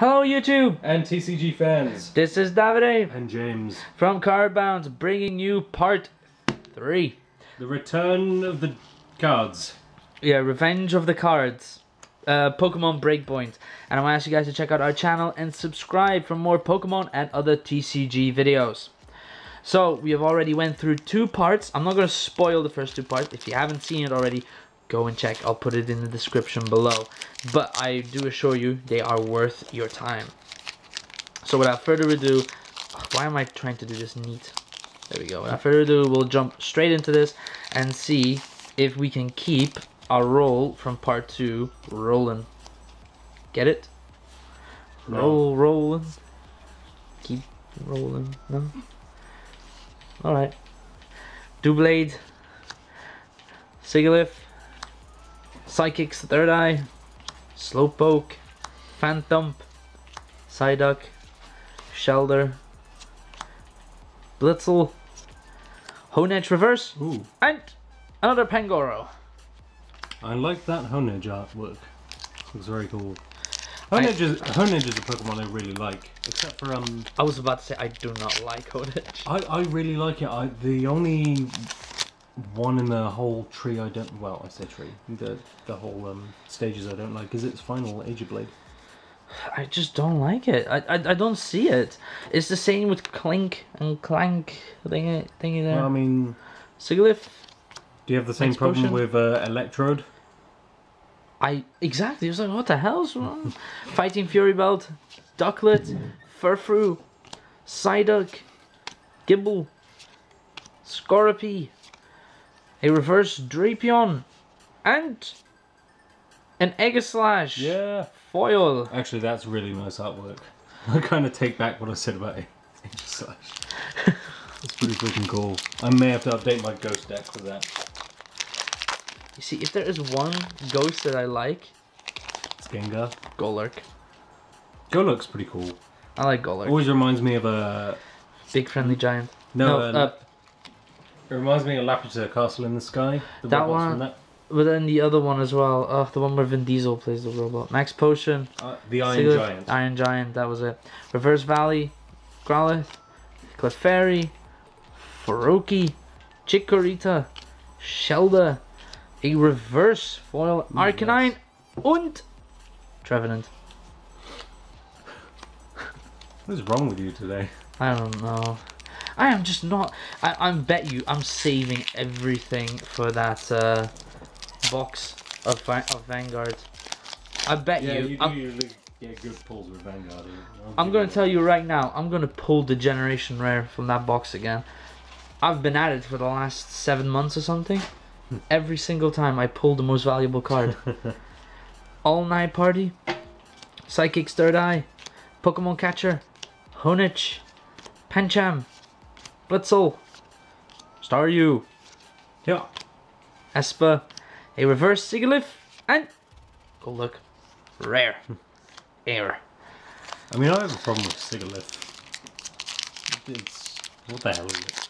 Hello YouTube! And TCG fans. This is Davide And James. from Cardbound bringing you part 3. The return of the cards. Yeah, Revenge of the Cards. Uh, Pokemon Breakpoint. And I want to ask you guys to check out our channel and subscribe for more Pokemon and other TCG videos. So, we have already went through two parts. I'm not going to spoil the first two parts. If you haven't seen it already, go and check. I'll put it in the description below. But I do assure you, they are worth your time. So without further ado, why am I trying to do this neat? There we go. Without further ado, we'll jump straight into this and see if we can keep our roll from part two rolling. Get it? Roll, rolling. Keep rolling. No? Alright. Doublade. Sigilyph. Psychic's Third Eye. Slowpoke. Phantump. Psyduck. Shellder. Blitzle. Honedge Reverse. Ooh. And another Pangoro. I like that Honedge artwork. Looks very cool. Honedge is, Honedge is a Pokemon I really like. Except for, um, I was about to say I do not like Honedge. I, I really like it. I The only one in the whole tree I don't, well, I say tree, the, the whole um, stages I don't like is its final Age of Blade. I just don't like it. I, I, I don't see it. It's the same with Clink and Clank thingy, thingy there. Well, I mean, Sigilyph. do you have the same problem with uh, Electrode? I exactly. I was like, what the hell's wrong? Fighting Fury Belt, Ducklett, Furfrou, Psyduck, Gible, Skorupi, a reverse Drapion, and an Aegislash Yeah. foil. Actually, that's really nice artwork. I kind of take back what I said about of Slash. It's pretty freaking cool. I may have to update my ghost deck for that. You see, if there is one ghost that I like, It's Gengar. Golurk. Go looks pretty cool. I like Golurk. Always reminds me of a. Big friendly giant. No, No, uh, uh, it reminds me of Laputa Castle in the Sky. The That one- From that. But then the other one as well. Uh, the one where Vin Diesel plays the robot. Max Potion. Uh, the Iron Giant. Iron Giant, that was it. Reverse Valley, Growlithe, Clefairy, Faroki, Chikorita, Shellder, a reverse foil Ooh, Arcanine, and Trevenant. What is wrong with you today? I don't know. I am just not. I, I bet you I'm saving everything for that uh, box of, of Vanguard. I bet you. I'm, usually get good pulls with Vanguard. I'm gonna tell you right now, I'm gonna pull the generation rare from that box again. I've been at it for the last seven months or something. Every single time I pull the most valuable card. All Night Party, Psychic's Third Eye, Pokemon Catcher, Honedge, Pancham, Blitzle, Staryu, Yeah. Espurr, a Reverse Sigilyph, and go look, rare, air. I mean, I have a problem with Sigilyph. It's what the hell is it?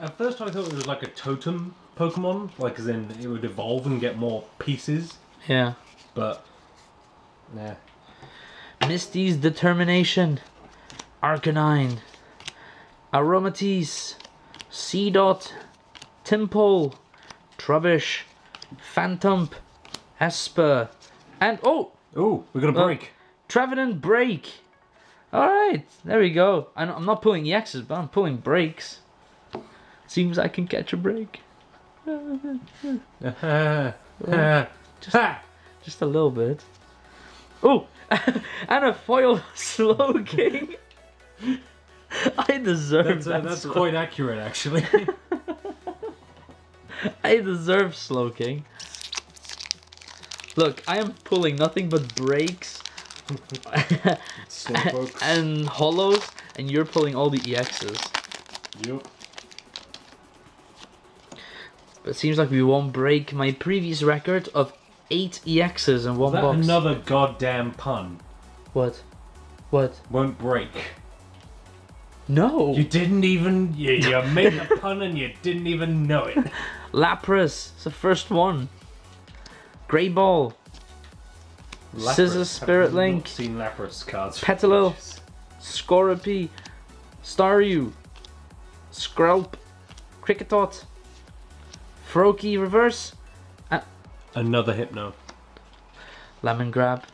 At first, I thought it was like a totem Pokemon, like as in it would evolve and get more pieces. Yeah. But nah, Misty's Determination, Arcanine, Aromatisse, Seedot, Tympole, Trubbish, Phantump, Espurr, and oh, oh, we're gonna break. Uh, break. Trevenant Break. Alright, there we go. I'm not pulling the X's, but I'm pulling breaks. Seems I can catch a break. just Just a little bit. Oh, and a foil Slow King. I deserve that's, uh, that. that's Slow- quite accurate, actually. I deserve Slowking. Look, I am pulling nothing but breaks and hollows, and you're pulling all the EXs. Yup. But it seems like we won't break my previous record of eight EXs in one That box. another goddamn pun What? What? won't break. No. You didn't even you, you made the pun and you didn't even know it. Lapras. It's the first one. Grey Ball. Lapras. Scissors, Spirit Link. Seen Lapras cards. Petilil. Skorupi, Staryu, Skrelp, Kricketot, Froakie Reverse, Another Hypno. Lemon Grab.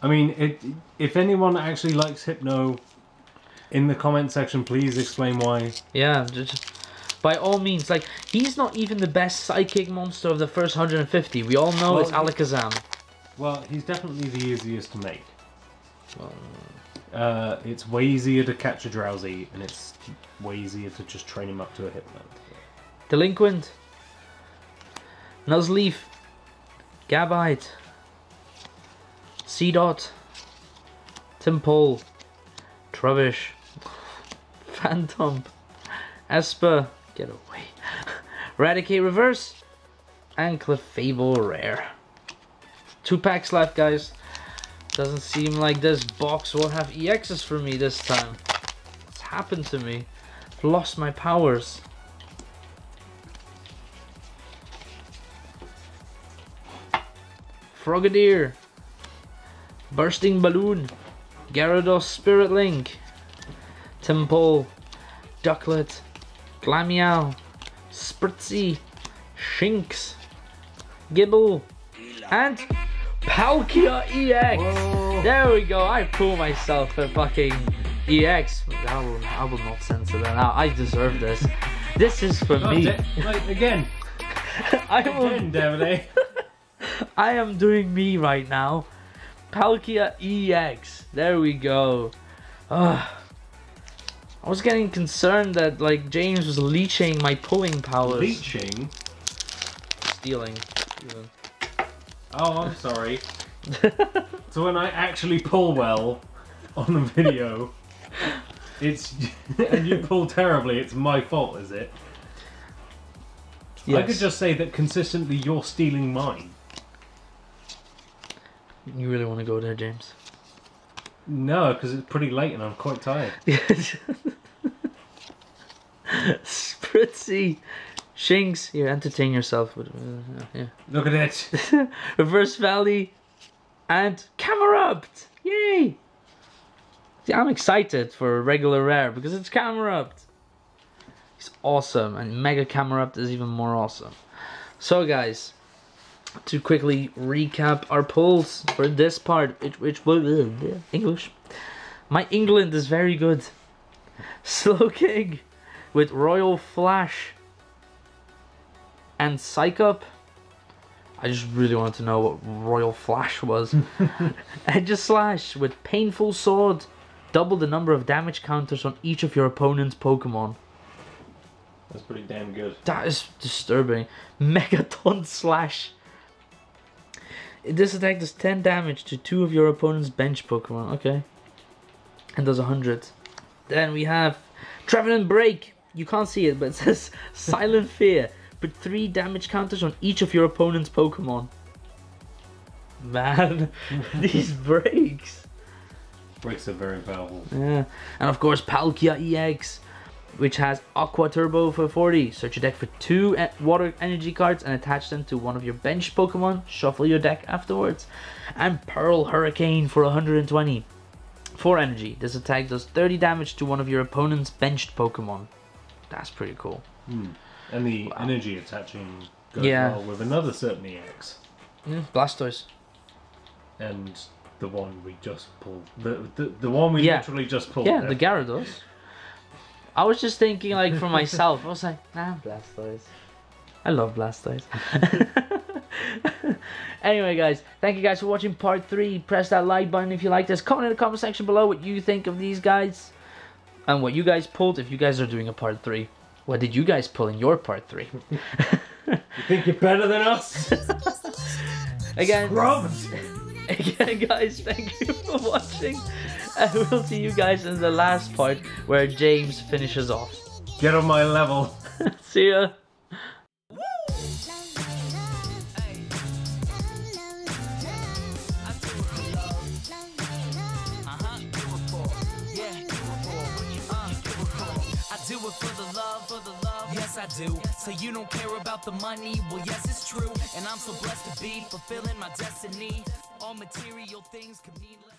I mean, it, if anyone actually likes Hypno, in the comment section, please explain why. Yeah, just by all means, like he's not even the best psychic monster of the first 150. We all know it's Well, Alakazam. Well, he's definitely the easiest to make. Uh, it's way easier to catch a Drowzee, and it's way easier to just train him up to a Hypno. Delinquent, Nuzleaf, Gabite, Seedot, Tympole, Trubbish, Phantump, Espurr, get away, Eradicate Reverse, and Clefable Rare. Two packs left, guys. Doesn't seem like this box will have EXs for me this time. What's happened to me? Lost my powers. Frogadier, Bursting Balloon, Gyarados Spirit Link, Temple, Ducklett, Glamial, Spritzee, Shinx, Gible, and Palkia EX! There we go, I pull myself a fucking EX. I will, I will not censor that out. I deserve this. This is for me. Eh, like, again, I will again, Davide. Eh? I am doing me right now. Palkia EX. There we go. Ugh. I was getting concerned that like James was leeching my pulling powers. Leeching. Stealing. Stealing. Oh, I'm sorry. so when I actually pull well on the video, it's and you pull terribly. It's my fault, is it? I could just say that consistently you're stealing mine. You really want to go there, James? No, because it's pretty late and I'm quite tired. Spritzee. Shinx. you entertain yourself with. Uh, yeah. Look at it. Reverse Valley, and Camera Camerupt! Yay! See, I'm excited for a regular rare because it's Camera Camerupt. It's awesome, and Mega Camera Camerupt is even more awesome. So, guys, to quickly recap our pulls for this part, which, which uh, English. My England is very good. Slowking with Royal Flash and Psych Up. I just really wanted to know what Royal Flash was. Aegislash with Painful Sword. Double the number of damage counters on each of your opponent's Pokemon. That's pretty damn good. That is disturbing. Megaton Slash. This attack does 10 damage to two of your opponent's bench Pokemon. Okay. And does 100. Then we have Trevenant Break. You can't see it, but it says Silent Fear. Put 3 damage counters on each of your opponent's Pokemon. Man, these breaks. Breaks are very powerful. Yeah. And of course, Palkia EX, which has Aqua Turbo for 40. Search your deck for two water energy cards and attach them to one of your bench Pokemon. Shuffle your deck afterwards. And Pearl Hurricane for 120. 4 energy. This attack does 30 damage to one of your opponent's benched Pokemon. That's pretty cool. And the energy attaching goes Yeah. well with another certain EX. Mm, Blastoise. And the one we just pulled. The the, the one we Yeah. literally just pulled. Yeah, there. the Gyarados. I was just thinking, like, for myself. I was like, nah, Blastoise. I love Blastoise. anyway, guys, thank you guys for watching part three. Press that like button if you like this. Comment in the comment section below what you think of these guys and what you guys pulled if you guys are doing a part three. What did you guys pull in your part three? You think you're better than us? Again, Scrubs! again, guys, thank you for watching. And we'll see you guys in the last part where James finishes off. Get on my level. See ya. I do it for the love, for the love. Yes, I do. So you don't care about the money? Well, yes, it's true. And I'm so blessed to be fulfilling my destiny. All material things could mean less.